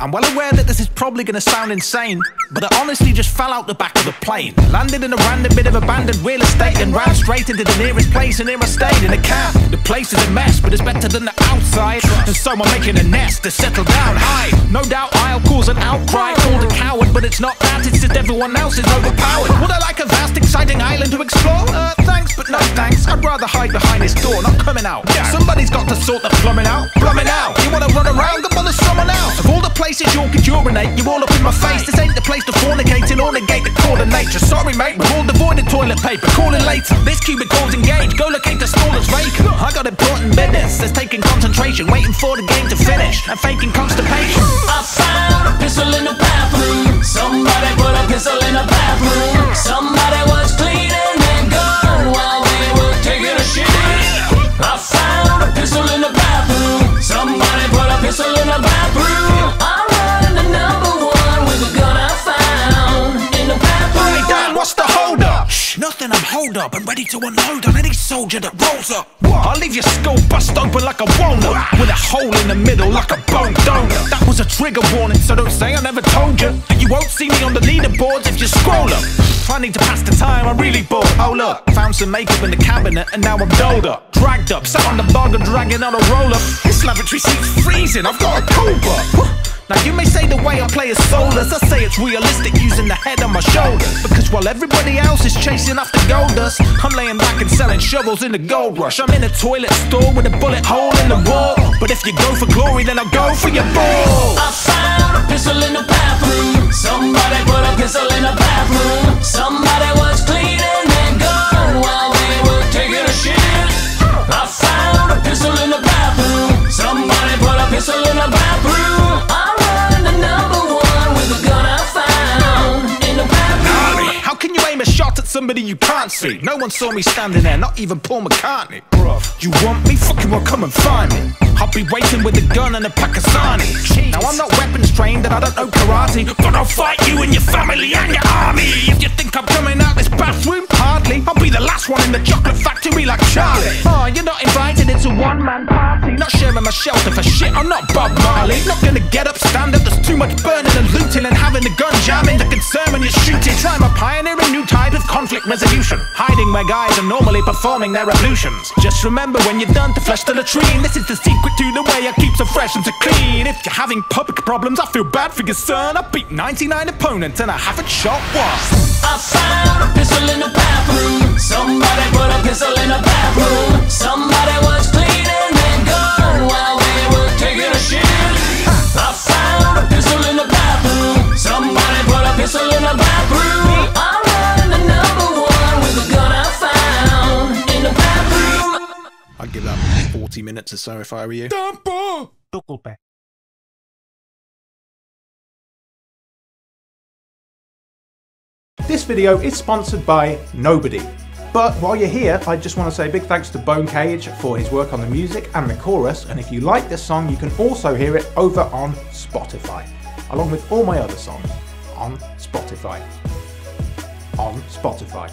I'm well aware that this is probably gonna sound insane, but I honestly just fell out the back of the plane. Landed in a random bit of abandoned real estate and ran straight into the nearest place, and here I stayed in a cab. The place is a mess, but it's better than the outside. And so I'm making a nest to settle down high. No doubt I'll cause an outcry, called a coward, but it's not that, it's just everyone else is overpowered. Would I like a vast, exciting island to explore? Uh, thanks, but no thanks. I'd rather hide behind this door, not coming out. Yeah. Somebody's got to sort the plumbing out. Plumbing out. You wanna run around? Come on, there's someone else. Of all the places you could urinate, you're all up in my face. This ain't the place to fornicate in or negate the nature. Sorry, mate, we're all devoid of toilet paper. Call it later. This cubicle's engaged. Go locate the stall that's vacant. I got important business that's taking concentration, waiting for the game to finish and faking constipation. I found a pistol in the in bathroom. Somebody was cleaning their gun while they were taking a shit. I found a pistol in the bathroom. Somebody put a pistol in the bathroom. I'm running the number one with the gun I found in the bathroom. Hey Dan, what's the hold up? Shh, nothing, I'm hold up and ready to unload on any soldier that rolls up. I'll leave your skull bust open like a walnut with a hole in the middle like a bone donut. That was a trigger warning, so don't say I never told you. And you won't see me on the leaderboards if you scroll up. I need to pass the time, I'm really bored. Oh look, found some makeup in the cabinet and now I'm doled up, dragged up, sat on the bog and dragging on a roller. This lavatory seat's freezing, I've got a cobra. Now you may say the way I play is soulless. I say it's realistic using the head on my shoulders. Because while everybody else is chasing after gold dust I'm laying back and selling shovels in the gold rush. I'm in a toilet store with a bullet hole in the wall. But if you go for glory then I'll go for your balls I found a pistol in the bathroom. Somebody put a pistol in the bathroom. Somebody was aim a shot at somebody you can't see? No one saw me standing there, not even Paul McCartney. Bruv, you want me? Fucking well, come and find me. I'll be waiting with a gun and a Pakistani. Now I'm not weapons trained and I don't know karate, but I'll fight you and your family and your army. If you think I'm coming out this bathroom, hardly. I'll be the last one in the chocolate factory like Charlie. Oh, you're not invited, it's a one-man party. Not sharing my shelter for shit. I'm not Bob Marley. Not gonna get up, stand up. There's too much burning and looting and having the gun jamming. The concern when you're conflict resolution. Hiding where guys are normally performing their ablutions. Just remember when you're done to flush the latrine. This is the secret to the way I keep so fresh and so clean. If you're having PUBG problems, I feel bad for your son. I beat 99 opponents and I haven't shot one. I found a pistol in the bathroom. Somebody put a pistol in the bathroom. Somebody I'd give that 40 minutes or so if I were you. This video is sponsored by Nobody. But while you're here, I just want to say a big thanks to Bonecage for his work on the music and the chorus. And if you like this song, you can also hear it over on Spotify, along with all my other songs on Spotify. On Spotify.